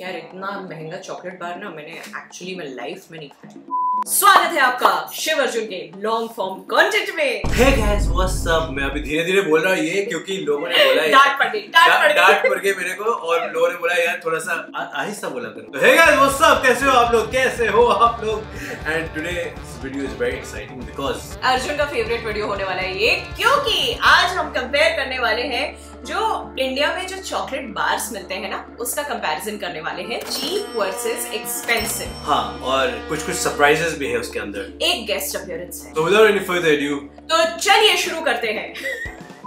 यार इतना महँगा चॉकलेट बार ना मैंने एक्चुअली में लाइफ में नहीं खाया। स्वागत है आपका शिव अर्जुन के लॉन्ग फॉर्म कंटेंट में। Hey guys, what's up? मैं अभी धीरे धीरे बोल रहा हूँ ये क्योंकि लोगों ने बोला डांट पड़ गई डांट पड़ गई। मेरे को और लोगों ने बोला यार थोड़ा सा आहिस्ता बोला करो। तो hey guys, what's up? कैसे हो आप लोग? कैसे हो आप लोग? And today video is very exciting because Arjun का फेवरेट वीडियो होने वाला है ये क्योंकि आज हम कंपेयर करने वाले हैं जो इंडिया में जो चॉकलेट बार्स मिलते हैं ना उसका कंपैरिजन करने वाले हैं चीप वर्सेस एक्सपेंसिव हाँ और कुछ कुछ सरप्राइजेस भी है उसके अंदर। एक गेस्ट अपियरेंस है। तो विदाउट एनी फर्दर एड्यू तो चलिए शुरू करते हैं।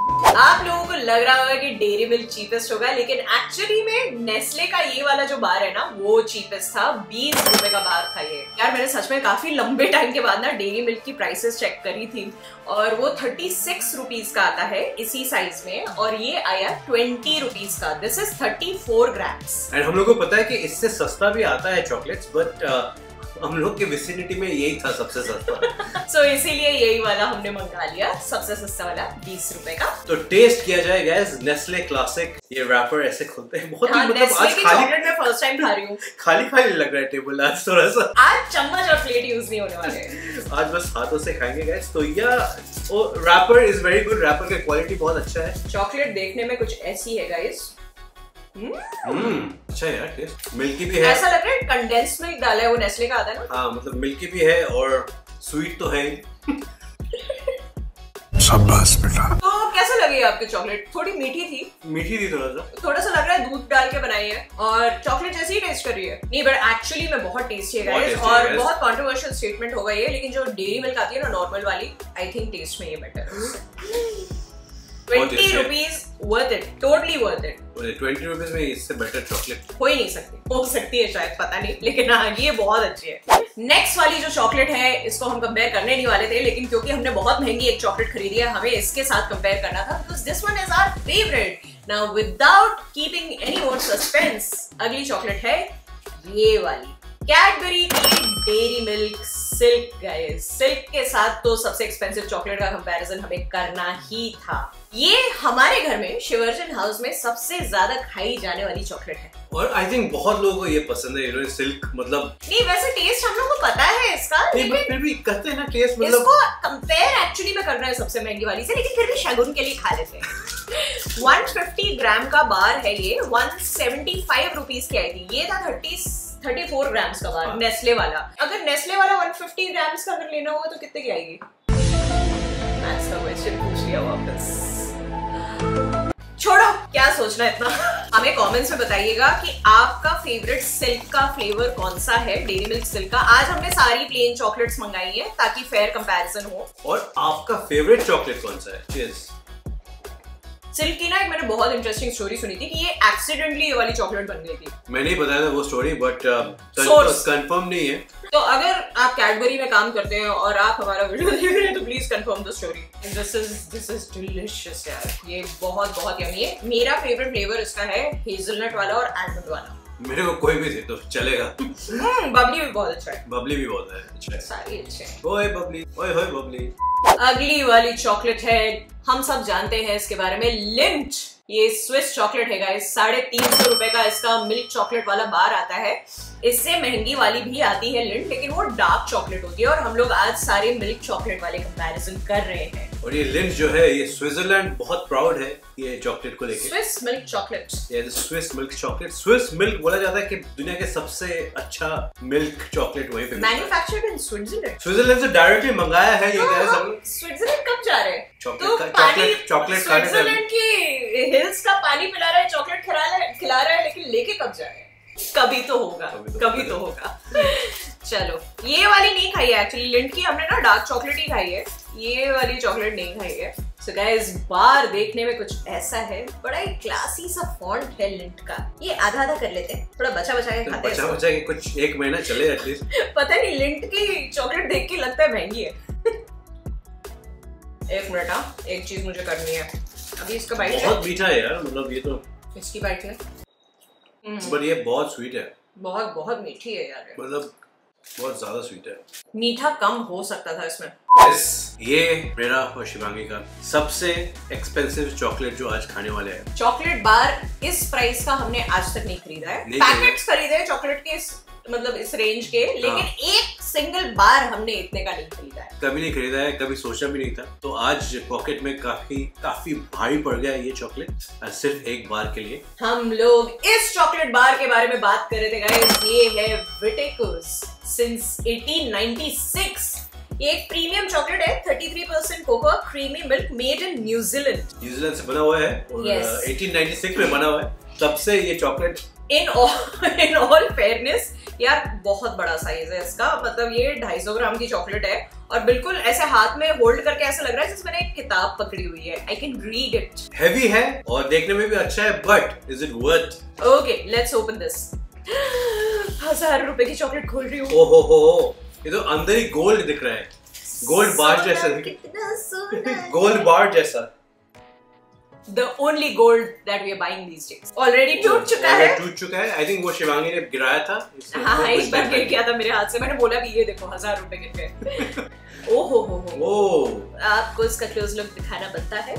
आप लोगों को लग रहा होगा कि डेयरी मिल्क चीपेस्ट होगा, लेकिन एक्चुअली में नेस्ले का ये वाला जो बार है ना, वो चीपेस्ट था, बीस रुपए का बार था ये। यार, मैंने सच में काफ़ी लंबे टाइम के बाद ना डेयरी मिल्क की प्राइसेस चेक करी थी, और वो थर्टी सिक्स रुपीज़ का आता है इसी साइज़ में, और ये आया ट्वेंटी रुपीज़ का। This is thirty four grams and हम लोग को पता है कि इससे सस्ता भी आता है चॉकलेट्स बट हम लोग के विसिनिटी में यही था सबसे सस्ता। सो so, इसीलिए यही वाला हमने मंगा लिया सबसे सस्ता वाला बीस रुपए का। तो टेस्ट किया जाए गैस नेस्ले क्लासिक ये रैपर ऐसे खुलते हैं बहुत ही हाँ, मतलब आज खाली मैं फ़र्स्ट टाइम खा रही हूँ। खाली खाली लग रहा है टेबल आज थोड़ा सा आज चम्मच और प्लेट यूज़ नहीं होने वाले। आज बस हाथों से खाएँगे गैस तो या wrapper is very good wrapper का क्वालिटी बहुत अच्छा है। चॉकलेट देखने में कुछ ऐसी है गाइस अच्छा है यार टेस्ट मिल्की भी है। ऐसा लग रहा है कंडेंस मिल्क डाला है वो नेस्ले का आता है ना। हाँ मतलब मिल्की भी है और स्वीट तो है शाबाश बेटा। तो कैसे लगी आपकी चॉकलेट थोड़ी मीठी थी। मीठी थी थोड़ा सा। थोड़ा सा लग रहा है दूध डाल के बनाई है और चॉकलेट जैसी ही टेस्ट कर रही है। नहीं बट एक्चुअली में बहुत टेस्टी है गाइस है, और guys. बहुत कंट्रोवर्शियल स्टेटमेंट होगा ये लेकिन जो डेयरी मिल्क आती है ना नॉर्मल वाली आई थिंक टेस्ट में ये better twenty rupees worth it totally worth it twenty rupees में इससे बेटर चॉकलेट हो ही नहीं सकती। हो सकती है शायद, पता नहीं, लेकिन हाँ ये बहुत अच्छी है। नेक्स्ट वाली जो चॉकलेट है, इसको हम कंपेयर करने नहीं वाले थे, लेकिन क्योंकि हमने बहुत महँगी एक चॉकलेट खरीदी है, हमें इसके साथ कंपेयर करना था because this one is our favourite now without keeping any more suspense अगली चॉकलेट है ये वाली। कैडबरी की डेरी मिल्क सिल्क गए सिल्क के साथ तो सबसे एक्सपेंसिव चॉकलेट का कंपैरिजन हमें करना ही था। ये हमारे घर में शिवर्जन हाउस में सबसे ज़्यादा खाई जाने वाली चॉकलेट है। और आई थिंक बहुत लोगों को ये पसंद है इन्होंने सिल्क मतलब नहीं वैसे टेस्ट हम लोग को पता है इसका नहीं लेकिन फिर भी करते हैं ना टेस्ट मतलब इसको कंपेयर एक्चुअली में करना है सबसे महँगी वाली से लेकिन फिर भी शगुन के लिए खा लेते हैं। 150 ग्राम का बार है ये 175 रुपीस की आई थी। ये था 30 34 ग्राम्स का बार हाँ। नेस्ले वाला। अगर नेस्ले वाला 150 ग्राम्स का अगर लेना हुआ तो कितने की आएगी? पूछ लिया वापस। छोड़ो, क्या सोचना इतना? हमें कमेंट्स में बताइएगा कि आपका फेवरेट सिल्क का फ्लेवर कौन सा है डेरी मिल्क सिल्क का? आज हमने सारी प्लेन चॉकलेट्स मंगाई है ताकि फेयर कंपैरिजन हो। और आपका फेवरेट चॉकलेट कौन सा है? चीज़ सिल्क की ना एक मैंने बहुत इंटरेस्टिंग स्टोरी सुनी थी कि ये एक्सीडेंटली ये वाली चॉकलेट बन गई थी। मैंने ही बताया था वो स्टोरी बट. कंफर्म नहीं है। तो अगर आप कैडबरी में काम करते हैं और आप हमारा वीडियो देख रहे हैं तो please confirm the story this is this is delicious यार। ये बहुत बहुत यमी है। मेरा फेवरेट फ्लेवर इसका है हेजलनट वाला और आलमंड वाला। मेरे को कोई भी दे तो चलेगा। हम्म बबली भी बहुत अच्छा है। बबली भी बहुत है अच्छा है। सारी अच्छे ओए बबली ओए होए बबली अगली वाली चॉकलेट है हम सब जानते हैं इसके बारे में। लिंट ये स्विस चॉकलेट है गाइस साढ़े तीन सौ रुपए का इसका मिल्क चॉकलेट वाला बार आता है। इससे महँगी वाली भी आती है लिंट लेकिन वो डार्क चॉकलेट होती है और हम लोग आज सारे मिल्क चॉकलेट वाले कंपैरिजन कर रहे हैं। और ये लिंट जो है ये स्विट्जरलैंड बहुत प्राउड है ये चॉकलेट को लेके। स्विस मिल्क चॉकलेट ये Swiss milk chocolate Swiss milk बोला जाता है कि दुनिया के सबसे अच्छा मिल्क चॉकलेट वहीं पे मैन्युफैक्चर्ड इन स्विट्जरलैंड स्विट्जरलैंड से डायरेक्टली मंगाया है ये guys हम स्विट्जरलैंड कब जा रहे हैं? चॉकलेट तो चॉकलेट- चॉकलेट खाने स्विट्जरलैंड की हिल्स का पानी पिला रहा है चॉकलेट खिला रहा है खिला रहा है लेकिन लेके कब जा रहे हैं? कभी तो होगा तो कभी तो होगा। चलो ये वाली नहीं खाई है एक्चुअली लिंट की हमने ना डार्क चॉकलेट ही खाई है। ये वाली चॉकलेट नहीं खाई है। सो so गाइस बार देखने में कुछ ऐसा है बड़ा ही क्लासी सा फॉन्ट है लिंट का। ये आधा आधा कर लेते हैं थोड़ा बचा बचा के खाते हैं। बचा बचा के कुछ एक महीना चले एटलीस्ट पता नहीं लिंट की चॉकलेट देख के लगता है महँगी है। एक मिनट हाँ एक चीज़ मुझे करनी है। अभी इसका बाइट बहुत मीठा है यार मतलब ये तो। इसकी बाइट है। बट ये बहुत स्वीट है। बहुत बहुत मीठी है यार। मतलब बहुत ज़्यादा स्वीट है। मीठा कम हो सकता था इसमें। Yes, ये मेरा और शिवांगी का सबसे एक्सपेंसिव चॉकलेट जो आज खाने वाले हैं। चॉकलेट बार इस प्राइस का हमने आज तक नहीं खरीदा है। पैकेट्स खरीदे। हैं चॉकलेट के मतलब इस रेंज के लेकिन हाँ। एक सिंगल बार हमने इतने का नहीं खरीदा है। कभी नहीं खरीदा है कभी सोचा भी नहीं था। तो आज पॉकेट में काफ़ी काफ़ी भारी पड़ गया है ये चॉकलेट सिर्फ़ एक बार के लिए। हम लोग इस चॉकलेट बार के बारे में बात कर रहे थे गाइस ये है विटेकोस सिंस 1896 ये एक प्रीमियम चॉकलेट है 33% cocoa creamy milk made in New Zealand New Zealand से बना हुआ है। Yes. uh, 1896 में बना हुआ है। तब से ये chocolate in all in all fairness यार बहुत बड़ा साइज़ है इसका। मतलब ये 250 ग्राम की चॉकलेट है और बिल्कुल ऐसे हाथ में होल्ड करके ऐसा लग रहा है जैसे मैंने एक किताब पकड़ी हुई है। I can read it heavy है और देखने में भी अच्छा है but is it worth okay let's open this हज़ार रुपए की चॉकलेट खोल रही हूँ। ओ हो ये तो अंदर ही गोल्ड दिख रहा है। गोल्ड बार जैसा। गोल्ड बार जैसा। The only gold that we are buying these days. Already टूट चुका है। टूट चुका है आई थिंक वो शिवांगी ने गिराया था हाँ एक बार गिर गया था मेरे हाथ से। मैंने बोला भी ये देखो हज़ार रुपए गिर गए। ओ हो हो हो। आपको इसका क्लोज लुक दिखाना बनता है।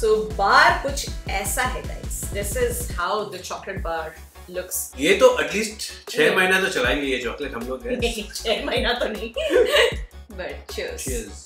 सो बार कुछ ऐसा है guys this is how the chocolate bar looks ये तो एटलीस्ट छह महीना तो चलाएँगे ये चॉकलेट हम लोग छह महीना तो नहीं। But cheers Cheers.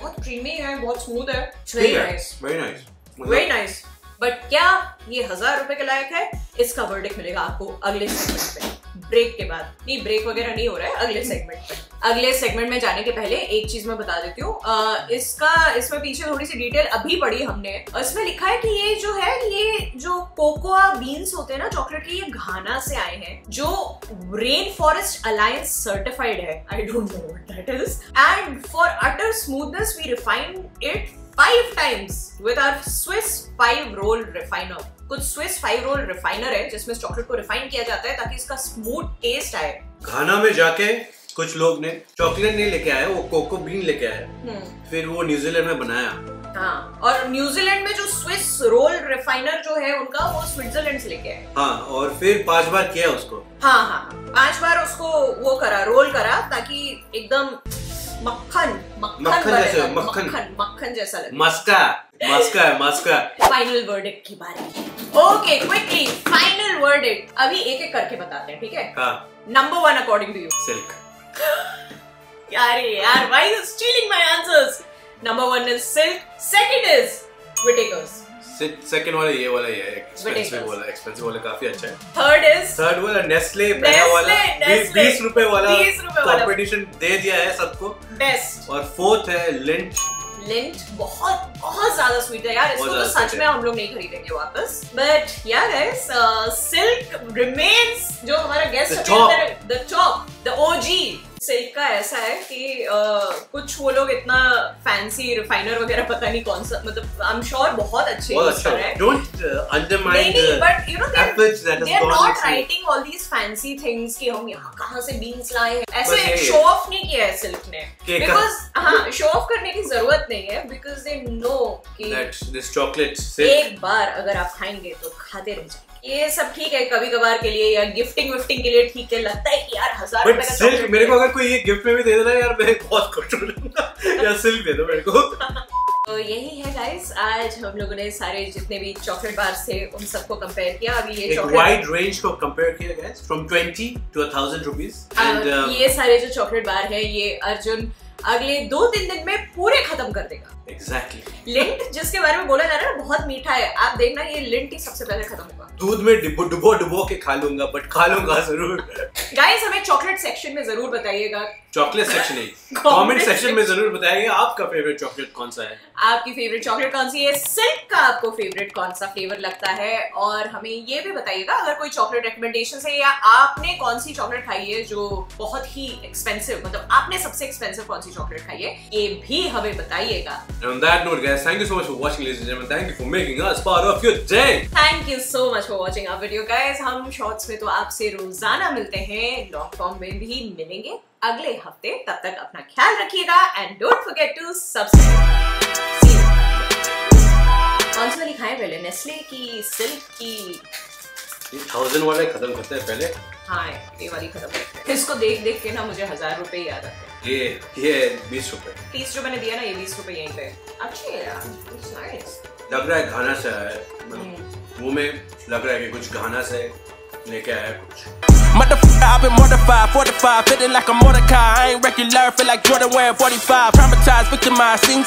बहुत क्रीमी है बहुत स्मूथ है। Very nice very nice very nice but क्या ये हज़ार रुपए के लायक है? इसका वर्डिक मिलेगा आपको अगले सेगमेंट पे ब्रेक के बाद। नहीं ब्रेक वगैरह नहीं हो रहा है अगले सेगमेंट पे अगले सेगमेंट में जाने के पहले एक चीज़ मैं बता देती हूँ। इसका इसमें पीछे थोड़ी सी डिटेल अभी पढ़ी हमने। और इसमें लिखा है कि ये जो है ये जो कोकोआ बीन्स होते हैं ना चॉकलेट के ये घाना से आए हैं जो रेन फॉरेस्ट अलायंस सर्टिफाइड है। I don't know what that is and for utter smoothness we refine it five times with our Swiss five roll refiner कुछ स्विस फाइव रोल रिफाइनर है जिसमें इस चॉकलेट को रिफाइन किया जाता है ताकि इसका स्मूथ टेस्ट आए। घाना में जाके कुछ लोग ने चॉकलेट नहीं लेके आए वो कोको बीन लेके आए फिर वो न्यूजीलैंड में बनाया। हाँ और न्यूजीलैंड में जो स्विस रोल रिफाइनर जो है उनका वो स्विट्जरलैंड से लेके आए हाँ और फिर पाँच बार किया उसको। हाँ हाँ पाँच बार उसको वो करा रोल करा ताकि एकदम मक्खन मक्खन जैसे, मक्खन। मक्खन जैसा लगे मस्का मस्का है मस्का। फाइनल वर्डिक्ट की बारी। ओके क्विकली फाइनल वर्डिक्ट अभी एक एक करके बताते हैं ठीक है? हाँ। Number one according to you silk अरे यार why you stealing my answers number one is silk second is Whittaker's second वाला ये वाला ये एक्सपेंसिव वाला एक्सपेंसिव वाला काफ़ी अच्छा है। थर्ड इज़ थर्ड वाला नेस्ले पहला वाला बीस रुपए वाला 20 रुपए वाला। कंपटीशन दे दिया है सबको। बेस्ट और फोर्थ है लिंट लिंट बहुत बहुत ज़्यादा स्वीट है यार इसको तो सच में हम लोग नहीं खरीदेंगे वापस। बट या गाइस सिल्क रिमेन्स जो हमारा guest the top the OG silk का ऐसा है कि uh, कुछ वो लोग इतना फैंसी रिफाइनर वगैरह पता नहीं कौन सा मतलब आई एम श्योर बहुत अच्छे बहुत अच्छा। हैं। Don't undermine but you know not into it. writing all these fancy things कि हम यहाँ कहाँ से बीन्स लाए हैं। ऐसे शो ऑफ़ नहीं किया है सिल्क ने। बिकॉज़ हाँ शो ऑफ़ करने की ज़रूरत नहीं है बिकॉज़ दे नो कि chocolate silk एक बार अगर आप खाएँगे तो खाते रह जाएँगे। ये सब ठीक है कभी कभार के लिए या गिफ्टिंग विफ्टिंग के लिए ठीक है लगता है कि यार हज़ार रुपए का सिल्क मेरे को अगर कोई ये गिफ्ट में भी दे देना यार मैं बहुत खुश हो जाऊँगा। यार सिल्क दे दो मेरे को। तो यही है गाइस आज हम लोगों ने सारे जितने भी चॉकलेट बार थे उन सबको कंपेयर किया। अभी ये एक चॉकलेट वाइड रेंज को कंपेयर किया गया फ्रॉम 20 टू 1000 रुपीस एंड ये सारे जो चॉकलेट बार है ये अर्जुन अगले दो तीन दिन में पूरे खत्म कर देगा। Exactly exactly. लिंट जिसके बारे में बोला जा रहा है बहुत मीठा है। आप देखना ये लिंट ही सबसे पहले खत्म दूध में डिब्बो डुबो डुबो के खा लूँगा बट खा लूँगा ज़रूर। गाइस हमें चॉकलेट सेक्शन में ज़रूर बताइएगा। चॉकलेट सेक्शन नहीं कमेंट सेक्शन में ज़रूर बताइएगा आपका फेवरेट चॉकलेट कौन सा है? आपकी फेवरेट चॉकलेट कौन सी है? सिल्क का आपको फेवरेट कौन सा फ्लेवर लगता है? और हमें ये भी बताइएगा अगर कोई चॉकलेट रिकमेंडेशन है या आपने कौन सी चॉकलेट खाई है जो बहुत ही एक्सपेंसिव मतलब आपने सबसे एक्सपेंसिव कौन सी चॉकलेट खाई है ये भी हमें बताइएगा। On that note, guys, thank you so much for watching, ladies and gentlemen. Thank you for making us part of your day. Thank you so much for watching our video guys हम shorts में तो आपसे रोज़ाना मिलते हैं। Long form में भी मिलेंगे अगले हफ़्ते। तब तक अपना ख्याल रखिएगा। And don't forget to subscribe कौन सी वाली खाएँ पहले। नेस्ले की सिल्क की। ये थाउज़ेंड वाले खत्म करते हैं पहले। हाँ ये वाली खत्म करते हैं। इसको देख देख के ना मुझे हज़ार रुपए याद आते हैं। ये ये बीस रुपए। तीस जो मैंने दिया ना ये बीस रुपए यहीं पे। अच्छे है यार नाइस लग रहा है गाना से है। मतलब मुँह में लग रहा है कि कुछ गाना से लेके आया कुछ। Motherfucker, I've been mortified, fortified, feeling like a Mordecai. I ain't regular, feel like Jordan wearing 45. Traumatized, victimized, sing